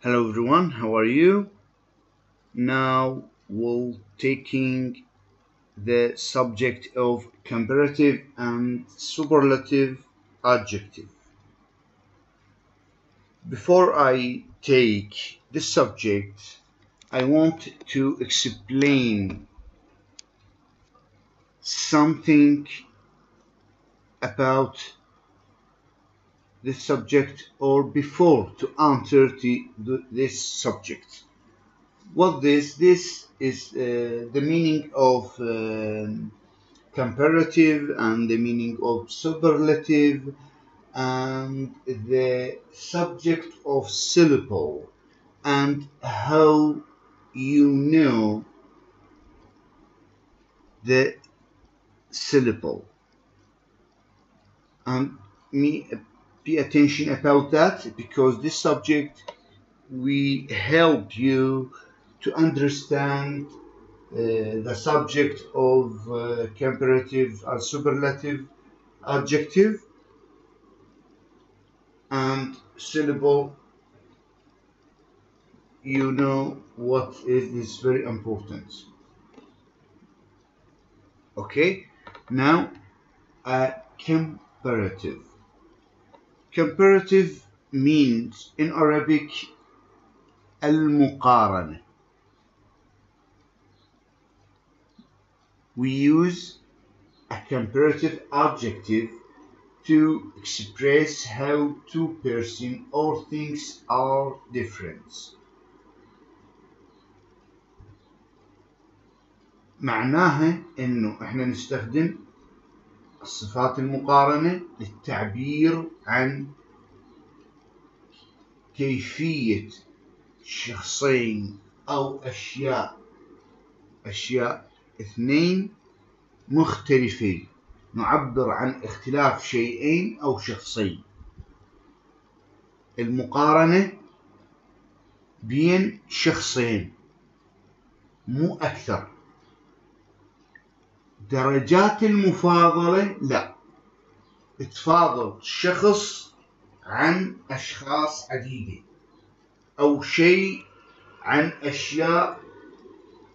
Hello everyone, how are you? Now we'll taking the subject of comparative and superlative adjective. Before I take this subject, I want to explain something about this subject or before to answer to the, this subject. What this? This is uh, the meaning of um comparative and the meaning of superlative and the subject of syllable and how you know the syllable and me pay attention about that because this subject we help you to understand uh, the subject of uh, comparative and superlative adjective and syllable. You know what is, is very important. Okay? Now a comparative comparative means in Arabic المقارنة we use a comparative adjective to express how two person or things are different معناها انه احنا نستخدم الصفات المقارنة للتعبير عن كيفية شخصين أو أشياء. أشياء اثنين مختلفين نعبر عن اختلاف شيئين أو شخصين. المقارنة بين شخصين مو أكثر. درجات المفاضلة؟ لا. تفاضل شخص عن أشخاص عديدة أو شيء عن أشياء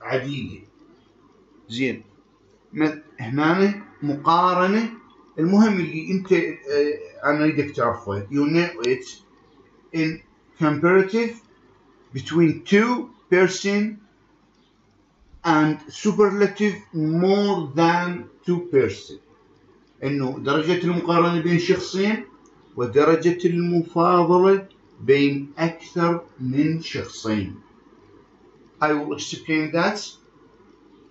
عديدة. زين. هنا مقارنة. المهم اللي أنت أنا أريدك تعرفه. You know it. In comparative between two person and superlative more than two person انه درجة المقارنة بين شخصين ودرجة المفاضلة بين أكثر من شخصين. I will explain that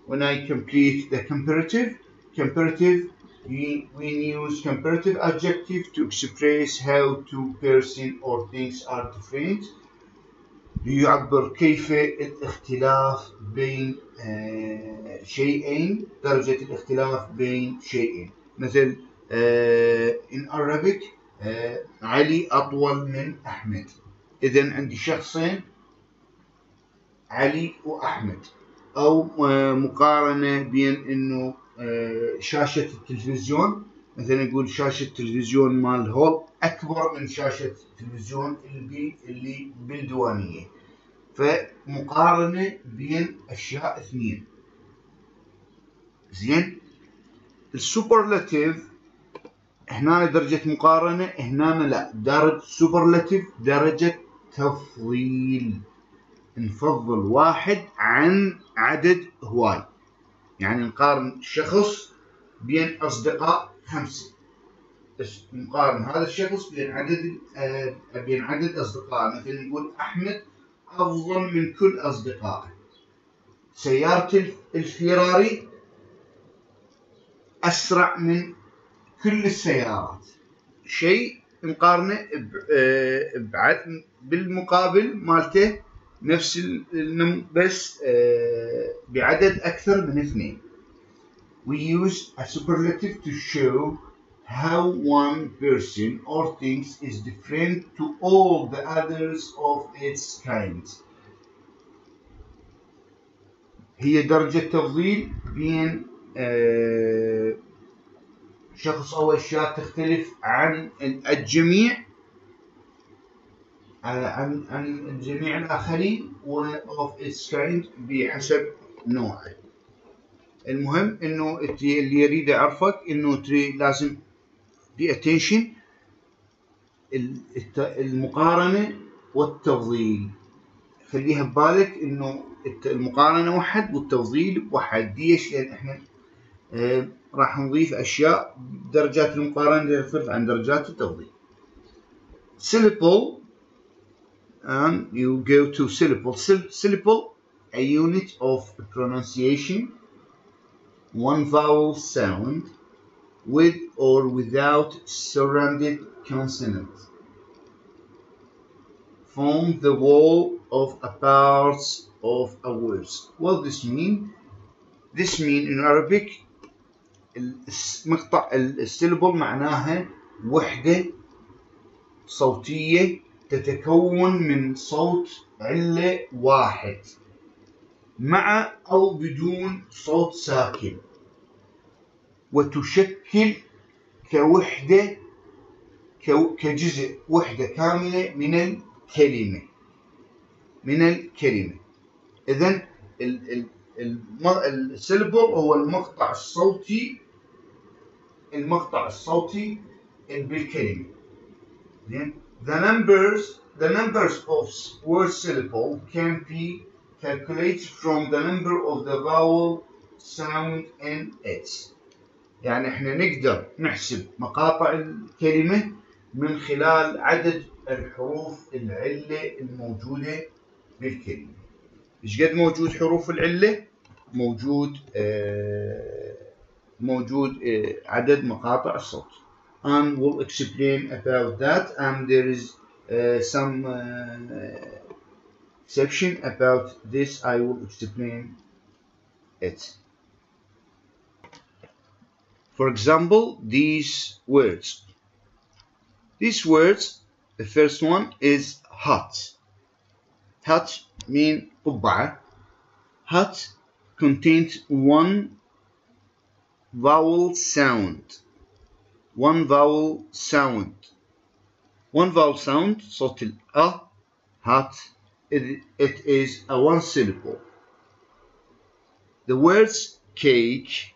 when I complete the comparative. Comparative, we, we use comparative adjective to express how two person or things are different. ليعبر كيف الاختلاف بين شيئين درجة الاختلاف بين شيئين. مثل in Arabic علي أطول من أحمد. إذا عندي شخصين علي وأحمد. أو مقارنة بين إنه شاشة التلفزيون مثلا نقول شاشة التلفزيون مال هول أكبر من شاشة التلفزيون اللي اللي بالديوانية. فمقارنة بين أشياء اثنين. زين؟ السوبرلاتيف هنا درجة مقارنة هنا لا. درجة سوبرلاتيف درجة تفضيل. نفضل واحد عن عدد هواي. يعني نقارن شخص بين أصدقاء خمسة نقارن هذا الشخص بين عدد آه بين عدد أصدقاء مثلا نقول أحمد أفضل من كل أصدقائه سيارة الفيراري أسرع من كل السيارات. شيء نقارنه بعد بالمقابل مالته نفس بس بعدد أكثر من اثنين. We use a superlative to show how one person or things is different to all the others of its kind هي درجة تفضيل بين شخص أو أشياء تختلف عن الجميع عن عن الآخرين و of its kind بحسب نوعه المهم انه اللي يريد يعرفك انه تري لازم be attention المقارنة والتفضيل خليها ببالك انه المقارنة واحد والتفضيل واحد ليش؟ لأن إحنا آه راح نضيف أشياء درجات المقارنة تختلف عن درجات التفضيل. syllable and you go to syllable. Syllable a unit of pronunciation one vowel sound with or without surrounded consonant form the wall of a parts of a word. What does this mean? This mean in Arabic مقطع السيلبل معناها وحدة صوتية تتكون من صوت علة واحد مع أو بدون صوت ساكن. وتشكل كوحدة كجزء وحدة كاملة من الكلمة. من الكلمة. إذا السيلبل هو المقطع الصوتي المقطع الصوتي بالكلمة. The numbers the numbers of word syllable can be calculated from the number of the vowel sound in it يعني إحنا نقدر نحسب مقاطع الكلمة من خلال عدد الحروف العلة الموجودة بالكلمة إيش قد موجود حروف العلة؟ موجود آه موجود آه عدد مقاطع الصوت. And we'll explain about that and there is uh, some uh, section about this I will explain it for example these words these words the first one is hot hot mean قبعة hot contains one vowel sound one vowel sound one vowel sound صوت ال a hot it, it is a one syllable. The words cake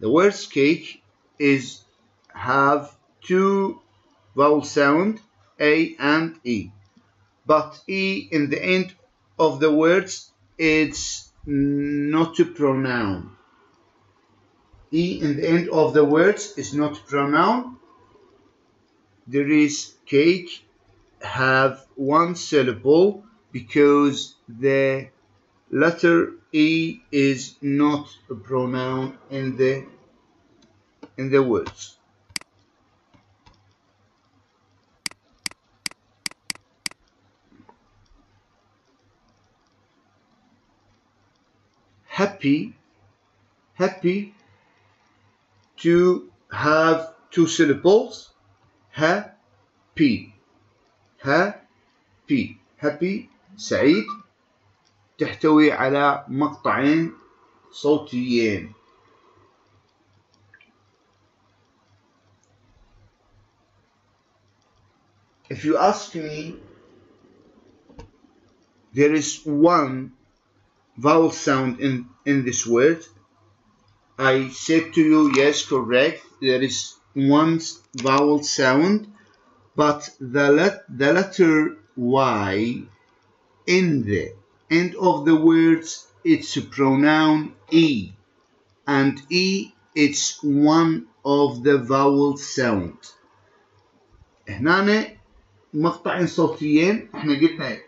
the words cake is have two vowel sound a and e. But e in the end of the words it's not a pronoun. E in the end of the words is not pronoun. There is cake have one syllable because the letter e is not a pronoun in the in the words. Happy happy to have two syllables. Happy happy happy سعيد تحتوي على مقطعين صوتيين If you ask me, there is one vowel sound in, in this word. I said to you, yes, correct. There is one vowel sound, but the, let, the letter Y in the end of the words, it's pronoun E. And E, it's one of the vowel sound. هنا مقطعين صوتيين إحنا قلنا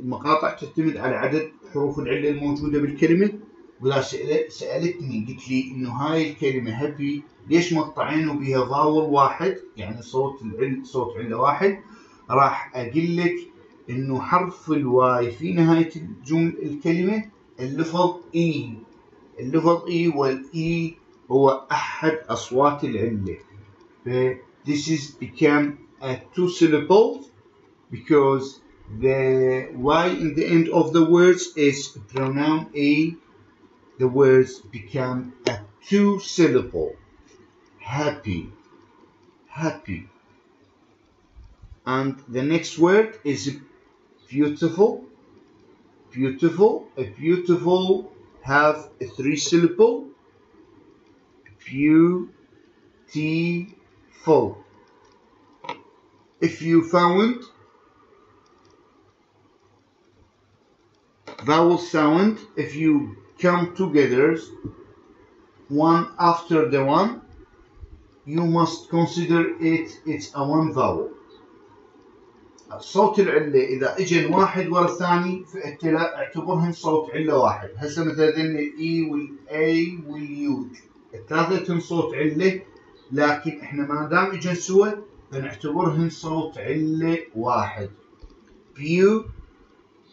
المقاطع تعتمد على عدد حروف العلة الموجودة بالكلمة وإذا سألتني قلت لي إنه هاي الكلمة هابي ليش مقطعين وبيها فاول واحد يعني صوت العل صوت علة واحد راح أقول لك إنه حرف الواي في نهاية الجمل الكلمة اللفظ إي اللفظ إي والإي هو أحد أصوات العلة ف this is become a two syllables because the y in the end of the words is pronoun a the words become a two syllable happy happy and the next word is beautiful beautiful a beautiful have a three syllable beautiful. If you found vowel sound if you come together one after the one you must consider it it's a one vowel صوت العلة إذا إجن واحد ورا الثاني اعتبرهم صوت علة واحد. هسه مثلا الإي والأي واليو الثلاثة صوت علة لكن إحنا ما دام إجن سوا فنعتبرهم صوت علة واحد. Beautiful.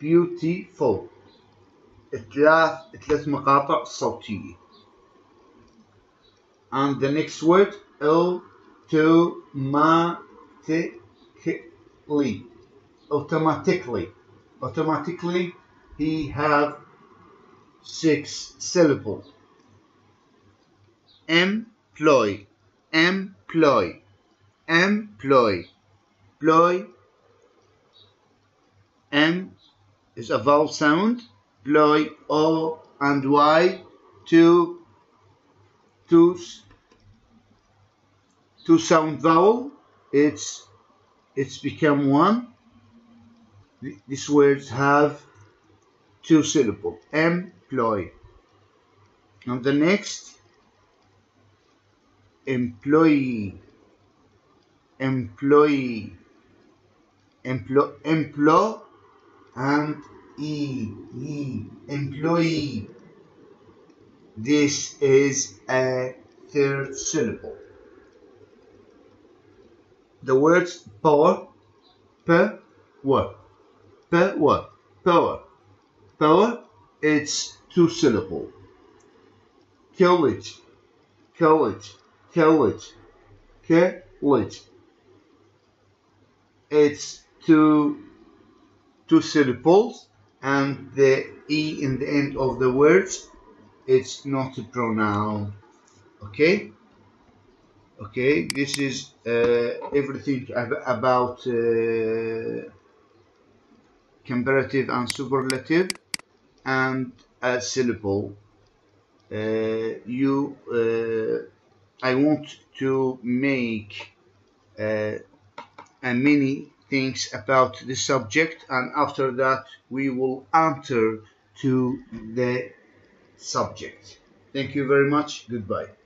Beautiful. ثلاث ثلاث مقاطع صوتية. And the next word automatically automatically. Automatically he have six syllables employ. Employ. Employ. Employ m is a vowel sound. Ploy o and y. Two two two sound vowel it's it's become one. These words have two syllable employ and the next employee. Employee. Employ employ and e e employee. This is a third syllable the words power power power power. Power it's two syllable. College college college college it's two two syllables and the e in the end of the words it's not a pronoun. Okay okay this is uh, everything about uh, comparative and superlative and a syllable uh, you uh, I want to make uh, mini things about the subject and after that we will answer to the subject. Thank you very much. Goodbye.